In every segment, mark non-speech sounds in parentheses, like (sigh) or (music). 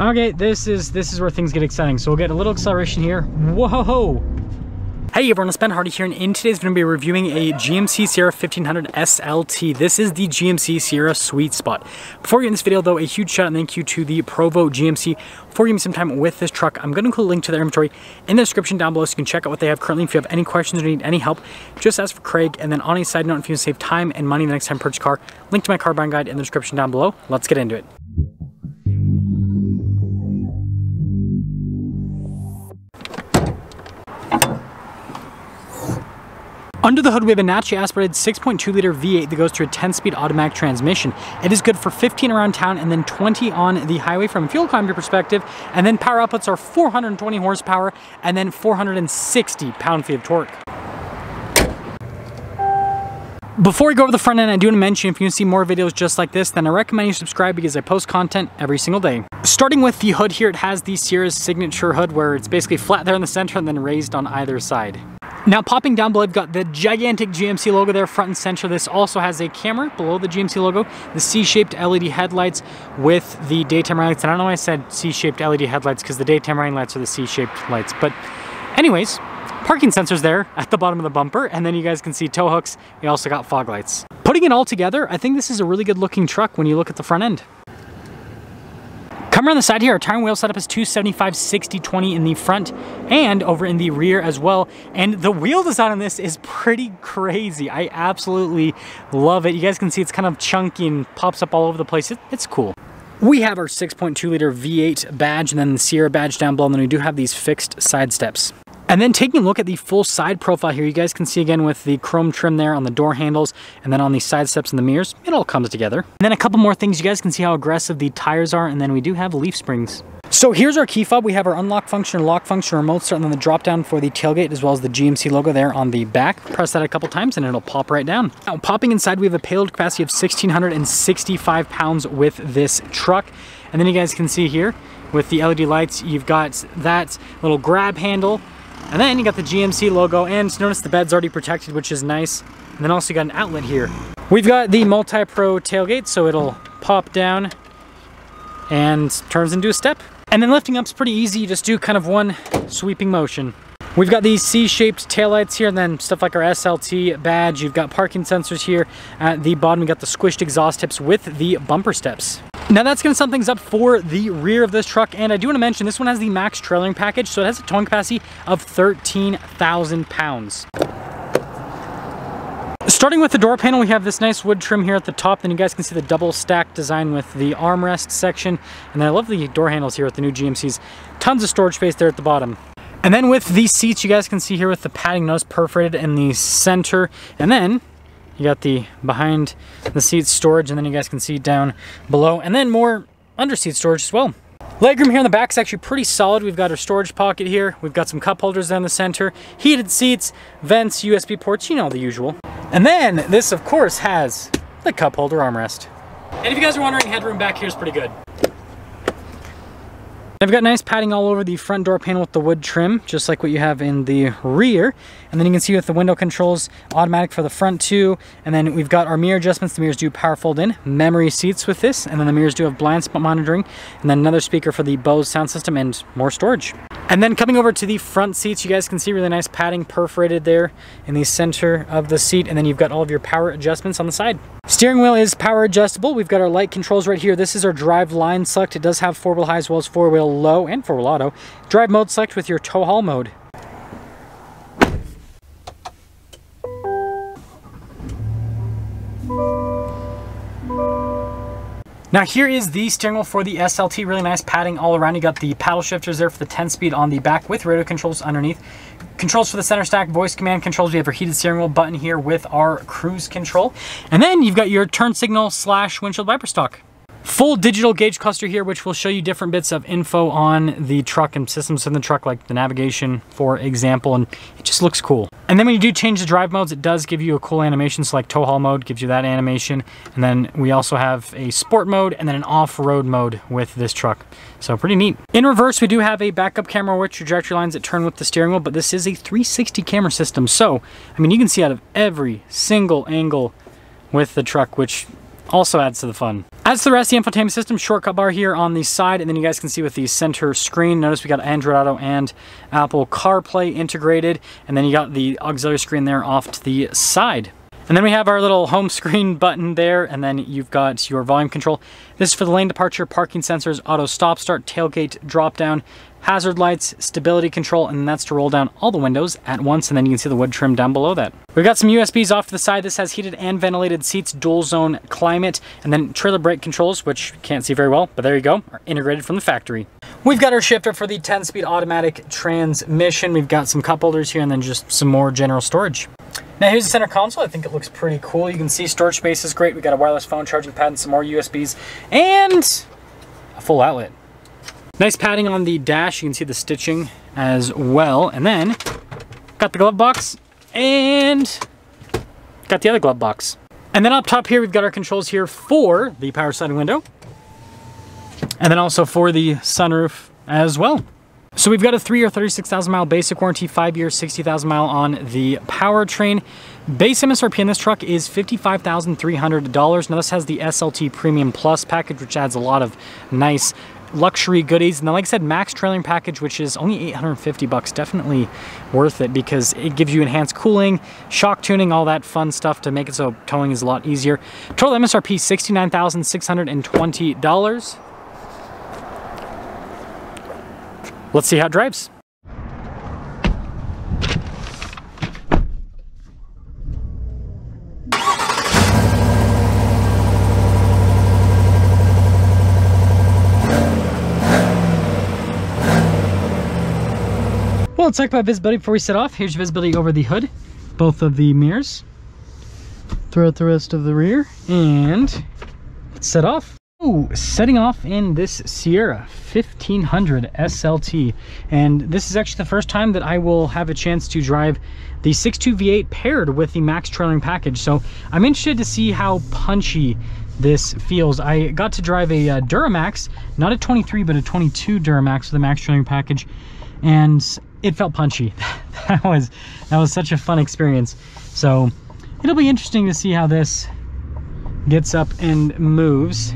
Okay, this is this is where things get exciting. So we'll get a little acceleration here. Whoa! Hey everyone, it's Ben Hardy here and in today's video, I'm going to be reviewing a GMC Sierra 1500 SLT. This is the GMC Sierra sweet spot. Before we get this video though, a huge shout out and thank you to the Provo GMC for giving me some time with this truck. I'm going to include a link to their inventory in the description down below so you can check out what they have currently. If you have any questions or need any help, just ask for Craig. And then on a side note, if you want to save time and money the next time purchase a car, link to my car buying guide in the description down below. Let's get into it. Under the hood, we have a naturally aspirated 6.2 liter V8 that goes through a 10 speed automatic transmission. It is good for 15 around town and then 20 on the highway from a fuel economy perspective. And then power outputs are 420 horsepower and then 460 pound feet of torque. Before we go over the front end, I do want to mention if you want to see more videos just like this, then I recommend you subscribe because I post content every single day. Starting with the hood here, it has the Sierra's signature hood where it's basically flat there in the center and then raised on either side. Now popping down below, I've got the gigantic GMC logo there front and center. This also has a camera below the GMC logo, the C-shaped LED headlights with the daytime running lights. And I don't know why I said C-shaped LED headlights because the daytime running lights are the C-shaped lights. But anyways, parking sensors there (laughs) at the bottom of the bumper. And then you guys can see tow hooks. We also got fog lights. Putting it all together, I think this is a really good looking truck when you look at the front end. Come around the side here, our tire and wheel setup is 275 60 20 in the front and over in the rear as well. And the wheel design on this is pretty crazy. I absolutely love it. You guys can see it's kind of chunky and pops up all over the place. It, it's cool. We have our 6.2 liter V8 badge and then the Sierra badge down below. And then we do have these fixed side steps. And then taking a look at the full side profile here, you guys can see again with the chrome trim there on the door handles and then on the side steps and the mirrors, it all comes together. And then a couple more things, you guys can see how aggressive the tires are and then we do have leaf springs. So here's our key fob. We have our unlock function, lock function, remote start, and then the drop down for the tailgate, as well as the GMC logo there on the back. Press that a couple times and it'll pop right down. Now popping inside, we have a payload capacity of 1,665 pounds with this truck. And then you guys can see here with the LED lights, you've got that little grab handle and then you got the GMC logo and notice the bed's already protected, which is nice. And then also you got an outlet here. We've got the multi-pro tailgate, so it'll pop down and turns into a step. And then lifting up's pretty easy. You just do kind of one sweeping motion. We've got these C-shaped taillights here and then stuff like our SLT badge. You've got parking sensors here. At the bottom, we got the squished exhaust tips with the bumper steps. Now that's gonna sum things up for the rear of this truck. And I do wanna mention, this one has the max trailering package. So it has a towing capacity of 13,000 pounds. Starting with the door panel, we have this nice wood trim here at the top. Then you guys can see the double stack design with the armrest section. And I love the door handles here with the new GMCs. Tons of storage space there at the bottom. And then with these seats, you guys can see here with the padding nose perforated in the center. And then you got the behind the seat storage, and then you guys can see down below, and then more under seat storage as well. Legroom here in the back is actually pretty solid. We've got our storage pocket here. We've got some cup holders down the center, heated seats, vents, USB ports, you know the usual. And then this, of course, has the cup holder armrest. And if you guys are wondering, headroom back here is pretty good. I've got nice padding all over the front door panel with the wood trim, just like what you have in the rear. And then you can see with the window controls, automatic for the front too. And then we've got our mirror adjustments. The mirrors do power fold in, memory seats with this. And then the mirrors do have blind spot monitoring. And then another speaker for the Bose sound system and more storage. And then coming over to the front seats, you guys can see really nice padding perforated there in the center of the seat. And then you've got all of your power adjustments on the side. Steering wheel is power adjustable. We've got our light controls right here. This is our drive line select. It does have four-wheel high as well as four-wheel low and four-wheel auto. Drive mode select with your tow haul mode. Now here is the steering wheel for the SLT, really nice padding all around. You got the paddle shifters there for the 10 speed on the back with radio controls underneath. Controls for the center stack, voice command controls. We have our heated steering wheel button here with our cruise control. And then you've got your turn signal slash windshield wiper stalk. Full digital gauge cluster here, which will show you different bits of info on the truck and systems in the truck, like the navigation, for example, and it just looks cool. And then when you do change the drive modes, it does give you a cool animation. So like tow haul mode gives you that animation. And then we also have a sport mode and then an off-road mode with this truck. So pretty neat. In reverse, we do have a backup camera with trajectory lines that turn with the steering wheel, but this is a 360 camera system. So, I mean, you can see out of every single angle with the truck, which also adds to the fun. As the rest of the infotainment system, shortcut bar here on the side, and then you guys can see with the center screen, notice we got Android Auto and Apple CarPlay integrated, and then you got the auxiliary screen there off to the side. And then we have our little home screen (laughs) button there, and then you've got your volume control. This is for the lane departure, parking sensors, auto stop start, tailgate drop down, hazard lights, stability control, and that's to roll down all the windows at once, and then you can see the wood trim down below that. We've got some USBs off to the side. This has heated and ventilated seats, dual zone climate, and then trailer brake controls, which you can't see very well, but there you go, are integrated from the factory. We've got our shifter for the 10-speed automatic transmission. We've got some cup holders here and then just some more general storage. Now here's the center console. I think it looks pretty cool. You can see storage space is great. We got a wireless phone charging pad and some more USBs and a full outlet. Nice padding on the dash. You can see the stitching as well. And then got the glove box and got the other glove box. And then up top here, we've got our controls here for the power sliding window. And then also for the sunroof as well. So we've got a three-year, 36,000 mile basic warranty, five-year, 60,000 mile on the powertrain. Base MSRP in this truck is $55,300. Now this has the SLT Premium Plus package, which adds a lot of nice luxury goodies. And then like I said, max trailering package, which is only 850 bucks, definitely worth it because it gives you enhanced cooling, shock tuning, all that fun stuff to make it so towing is a lot easier. Total MSRP, $69,620. Let's see how it drives. Well, let's talk about visibility before we set off. Here's visibility over the hood, both of the mirrors, throughout the rest of the rear, and let's set off. Ooh, setting off in this Sierra 1500 SLT. And this is actually the first time that I will have a chance to drive the 6.2 V8 paired with the max trailering package. So I'm interested to see how punchy this feels. I got to drive a uh, Duramax, not a 23, but a 22 Duramax with the max trailering package. And it felt punchy. (laughs) that was that was such a fun experience. So it'll be interesting to see how this gets up and moves.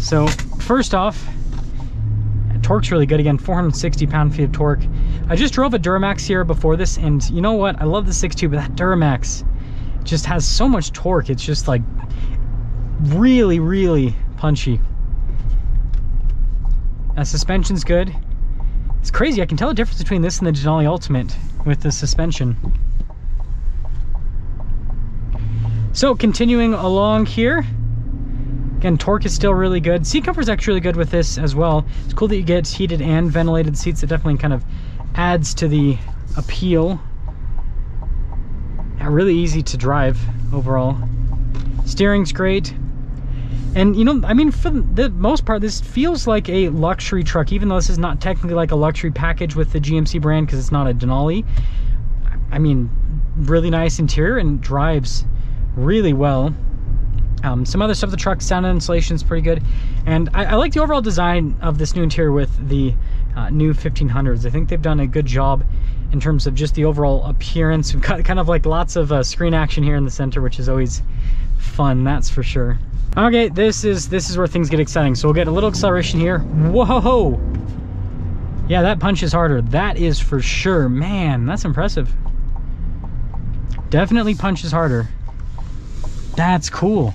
So first off, torque's really good again 460 pound-feet of torque. I just drove a Duramax here before this and you know what? I love the 6.2 but that Duramax just has so much torque. It's just like really really punchy. That suspension's good. It's crazy. I can tell the difference between this and the Denali Ultimate with the suspension. So continuing along here Again, torque is still really good. Seat comfort is actually really good with this as well. It's cool that you get heated and ventilated seats. It definitely kind of adds to the appeal. Yeah, really easy to drive overall. Steering's great. And you know, I mean, for the most part, this feels like a luxury truck, even though this is not technically like a luxury package with the GMC brand because it's not a Denali. I mean, really nice interior and drives really well. Um, some other stuff, the truck sound and insulation is pretty good. And I, I, like the overall design of this new interior with the uh, new 1500s. I think they've done a good job in terms of just the overall appearance. We've got kind of like lots of uh, screen action here in the center, which is always fun, that's for sure. Okay, this is this is where things get exciting. So we'll get a little acceleration here. Whoa! Yeah, that punches harder. That is for sure. Man, that's impressive. Definitely punches harder. That's cool.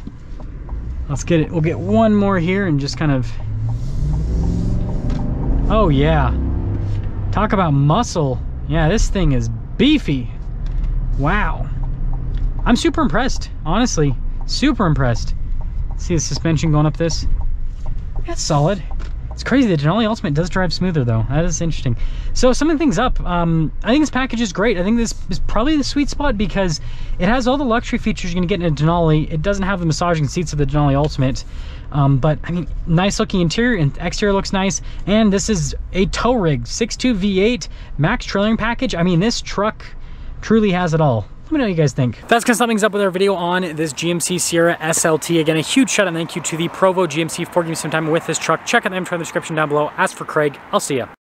Let's get it. We'll get one more here and just kind of... Oh, yeah. Talk about muscle. Yeah, this thing is beefy. Wow. I'm super impressed, honestly. Super impressed. See the suspension going up this? That's solid. It's crazy, the Denali Ultimate does drive smoother though. That is interesting. So summing things up, um, I think this package is great. I think this is probably the sweet spot because it has all the luxury features you're gonna get in a Denali. It doesn't have the massaging seats of the Denali Ultimate. Um, but I mean, nice looking interior and exterior looks nice. And this is a tow rig, 6.2 V8 max trailering package. I mean, this truck truly has it all. Me know what you guys think. That's gonna sum things up with our video on this GMC Sierra SLT. Again, a huge shout out and thank you to the Provo GMC for giving me some time with this truck. Check out the info in the description down below. Ask for Craig, I'll see ya.